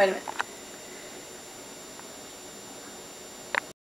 Wait a minute.